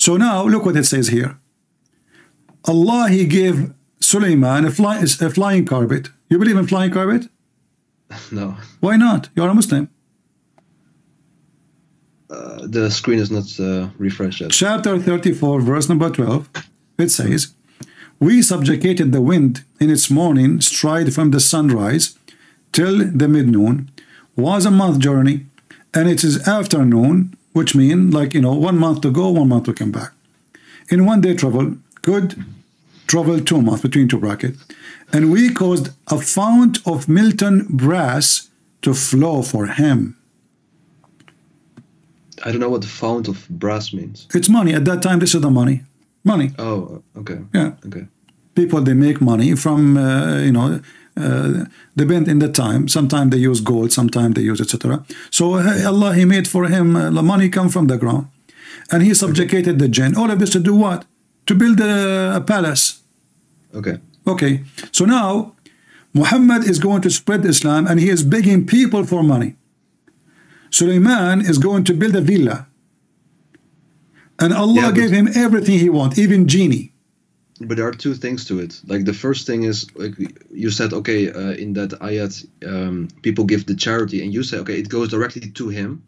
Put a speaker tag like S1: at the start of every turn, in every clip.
S1: So now look what it says here. Allah he gave Sulaiman a, fly, a flying carpet. You believe in flying carpet?
S2: No.
S1: Why not? You're a Muslim.
S2: Uh, the screen is not uh, refreshed yet.
S1: Chapter 34, verse number 12. It says, We subjugated the wind in its morning stride from the sunrise till the midnoon was a month journey and it is afternoon which mean like you know one month to go one month to come back. In one day travel could travel two months between two brackets and we caused a fount of molten brass to flow for him.
S2: I don't know what the fount of brass means.
S1: it's money. At that time this is the money. Money.
S2: Oh, okay.
S1: yeah.
S2: Okay.
S1: People they make money from uh, you know uh, depend in the time. Sometimes they use gold sometimes they use etc so uh, Allah he made for him uh, the money come from the ground. And he subjugated the jinn. All of this to do what? To build a, a palace.
S2: Okay.
S1: okay. So now Muhammad is going to spread Islam and he is begging people for money. Suleiman is going to build a villa. And Allah
S2: Yeah,
S1: gave him everything he want even genie
S2: But there are two things to it. Like the first thing is, like you said, okay, uh, in that ayat, um, people give the charity, and you say, okay, it goes directly to him,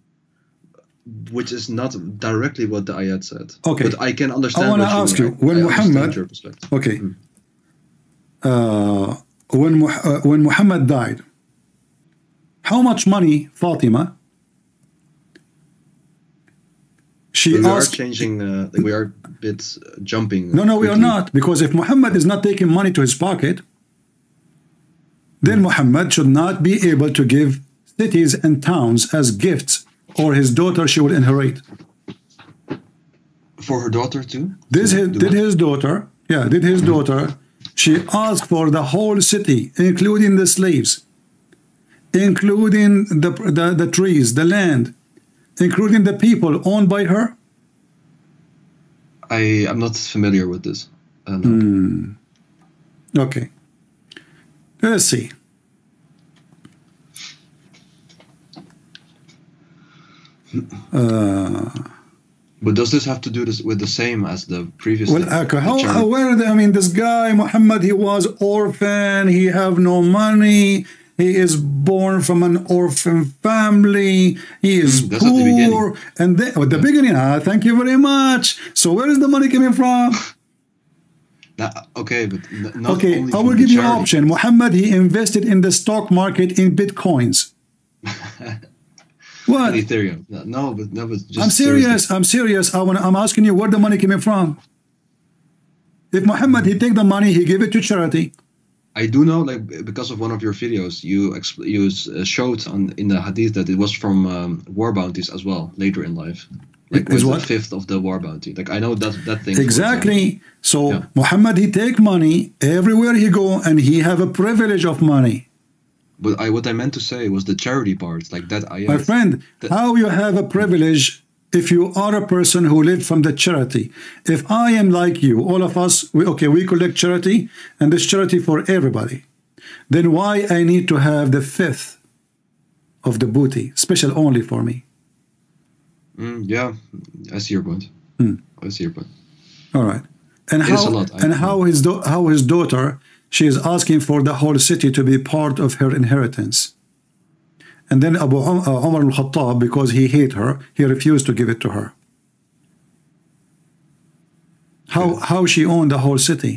S2: which is not directly what the ayat said.
S1: Okay.
S2: But I can understand.
S1: I
S2: wanna
S1: ask
S2: you,
S1: when
S2: I
S1: Muhammad-. Okay. Uh, when uh, when Muhammad died, how much money Fatima? She
S2: we are changing. Uh, we are a bit uh, jumping.
S1: No, no, we are not. Because if Muhammad is not taking money to his pocket, then Muhammad should not be able to give cities and towns as gifts, or his daughter she will inherit.
S2: For her daughter too.
S1: Did
S2: To
S1: his, did his daughter, yeah, did his daughter, she asked for the whole city, including the slaves, including the, the, the trees, the land, including the people owned by her?
S2: I am not familiar with this. Uh, no.
S1: Hmm. Okay. Let's see.
S2: But does this have to do this with the same as the previous?
S1: Well, uh,
S2: The
S1: how, how where I mean, this guy Muhammad, he was orphan. He have no money. He is born from an orphan family. He is
S2: Mm, that's at the
S1: poor. And then, at the beginning, ah, thank you very much. So where is the money coming from?
S2: Okay, but
S1: okay, I will give you an option. Muhammad, he invested in the stock market in bitcoins. what?
S2: And Ethereum. No, No, but no, but just
S1: I'm serious. I'm serious. I want. I'm asking you where the money coming from. If Muhammad he take the money, he give it to charity.
S2: I do know, like because of one of your videos, you expl- you uh, showed on in the hadith that it was from um, war bounties as well later in life. Like with
S1: what?
S2: the fifth of the war bounty. Like I know that that thing.
S1: Exactly. So
S2: Yeah.
S1: Muhammad he take money everywhere he go, and he have a privilege of money.
S2: But I what I meant to say was the charity part, like that. I
S1: My friend,
S2: that-
S1: how you have a privilege if you are a person who live from the charity? If I am like you, all of us, we, okay, we collect charity, and this charity for everybody. Then why I need to have the fifth of the booty, special only for me?
S2: Mm, yeah, I see your point.
S1: Hmm.
S2: I see your point.
S1: All right. And
S2: It
S1: how
S2: lot,
S1: and how his do- how his daughter she is asking for the whole city to be part of her inheritance. And then Abu Um- uh, Umar al-Khattab, because he hate her, he refused to give it to her. How how she owned the whole city?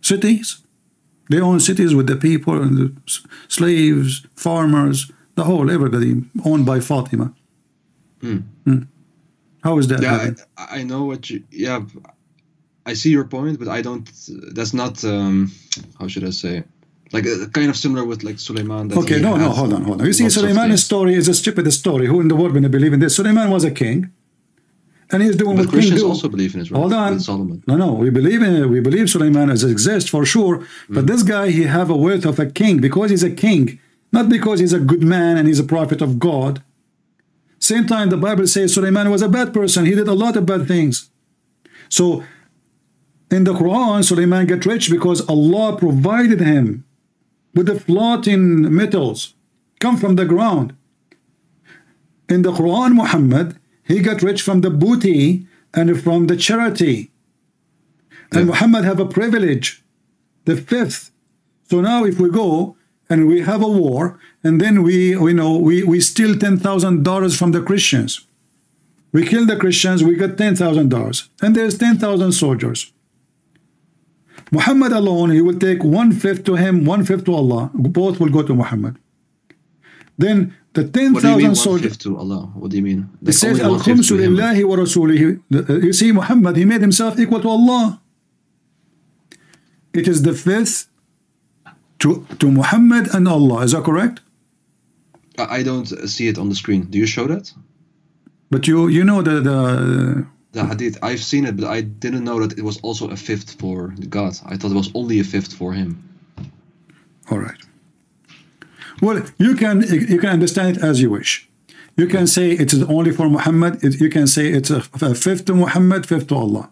S1: Cities? They own cities with the people and the slaves, farmers, the whole everybody owned by Fatima.
S2: Hmm.
S1: Hmm. How is that?
S2: Yeah. I, I know what you. Yeah, I see your point, but I don't. That's not. um How should I say? Like uh, kind of similar with like Suleiman.
S1: Okay, no, no, hold on, hold on. You see, Suleiman's story is a stupid story. Who in the world to believe in this? Suleiman was a king, and he's doing
S2: But
S1: what
S2: Christians
S1: do.
S2: also believe in right?
S1: Hold on.
S2: Solomon.
S1: No, no, we believe in it. We believe Suleiman as exists for sure. But this guy, he have a wealth of a king because he's a king, not because he's a good man and he's a prophet of God. Same time, the Bible says Suleiman was a bad person. He did a lot of bad things. So, in the Quran, Suleiman get rich because Allah provided him with the floating metals come from the ground. In the Quran, Muhammad, he got rich from the booty and from the charity. And
S2: Yeah.
S1: Muhammad have a privilege, the fifth. So now if we go and we have a war, and then we, we know we, we steal ten thousand dollars from the Christians. We kill the Christians, we get ten thousand dollars, and there's ten thousand soldiers. Muhammad alone, he will take one fifth to him, one fifth to Allah. Both will go to Muhammad. Then the ten
S2: What do you mean
S1: thousand
S2: one
S1: soldiers.
S2: to Allah? What do you mean?
S1: It says Al-Khumsu lillahi wa rasulihi. Uh, You see, Muhammad, he made himself equal to Allah. It is the fifth to, to Muhammad and Allah. Is that correct?
S2: I I don't see it on the screen. Do you show that?
S1: But you you know the, the
S2: The hadith. I've seen it, but I didn't know that it was also a fifth for God. I thought it was only a fifth for him.
S1: all right. Well, you can you can understand it as you wish. You can say it is only for Muhammad. It, you can say it's a, a fifth to Muhammad, fifth to Allah.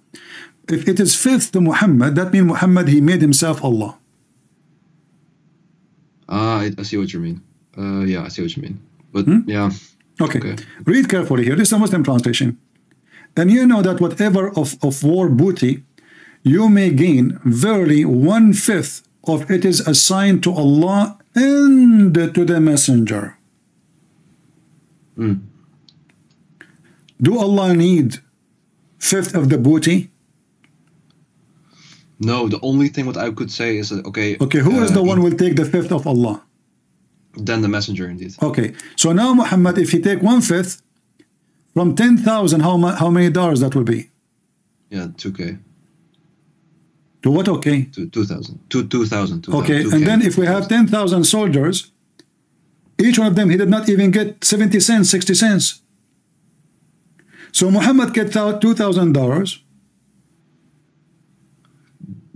S1: If it is fifth to Muhammad, that means Muhammad he made himself Allah.
S2: Ah, I, I see what you mean. Uh, yeah, I see what you mean. But yeah,
S1: Okay.
S2: Okay.
S1: Read carefully here. This is a Muslim translation. And you know that whatever of, of war booty you may gain, verily one fifth of it is assigned to Allah and to the messenger.
S2: Mm.
S1: Do Allah need fifth of the booty?
S2: no. The only thing what I could say is that okay.
S1: Okay, who is
S2: uh,
S1: the one will take the fifth of Allah?
S2: Then the messenger, indeed.
S1: Okay, so now Muhammad, if he take one fifth from ten thousand, how ma- how many dollars that will be?
S2: Yeah, two k,
S1: To what? Okay.
S2: thousand, two two thousand.
S1: Okay, and then if we have 10,000 soldiers, each one of them, he did not even get 70 cents, 60 cents. So Muhammad gets out $2,000.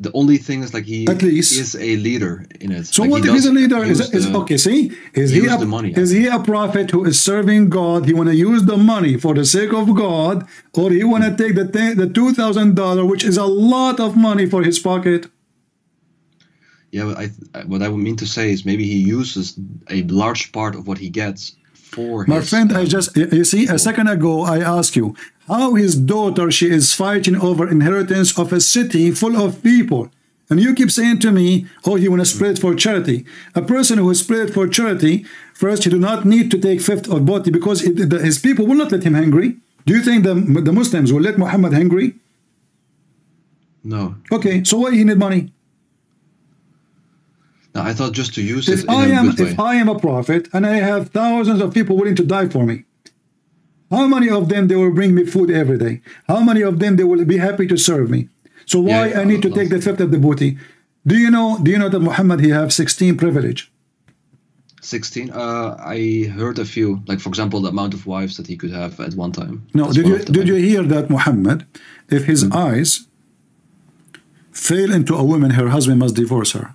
S2: The only thing is like he
S1: At least.
S2: is a leader in it.
S1: So
S2: Like,
S1: what
S2: he
S1: if he's a leader? Is, is,
S2: the-
S1: okay, see? Is he, a,
S2: the money,
S1: is he a prophet who is serving God? He want to use the money for the sake of God, or he want to take the, the $2,000, which is a lot of money for his pocket?
S2: Yeah, but I, I- what I would mean to say is maybe he uses a large part of what he gets for.
S1: My friend, I just you see a second ago I asked you how his daughter she is fighting over inheritance of a city full of people. And you keep saying to me, oh, you want to spread for charity. A person who is spread for charity, first, he do not need to take fifth or body because it, the, his people will not let him hungry. Do you think the, the Muslims will let Muhammad hungry?
S2: No,
S1: Okay, so why he need money?
S2: No, I thought just to use
S1: If
S2: it in
S1: I
S2: a
S1: am
S2: good way.
S1: if I am a prophet and I have thousands of people willing to die for me, how many of them they will bring me food every day? How many of them they will be happy to serve me? So why
S2: Yeah,
S1: I need to take the fifth of the booty? Do you know? Do you know that Muhammad he have sixteen privilege?
S2: 16 uh i heard a few like for example the amount of wives that he could have at one time
S1: No,
S2: That's
S1: did you did you hear that Muhammad, if his
S2: Hmm.
S1: eyes fail into a woman, her husband must divorce her.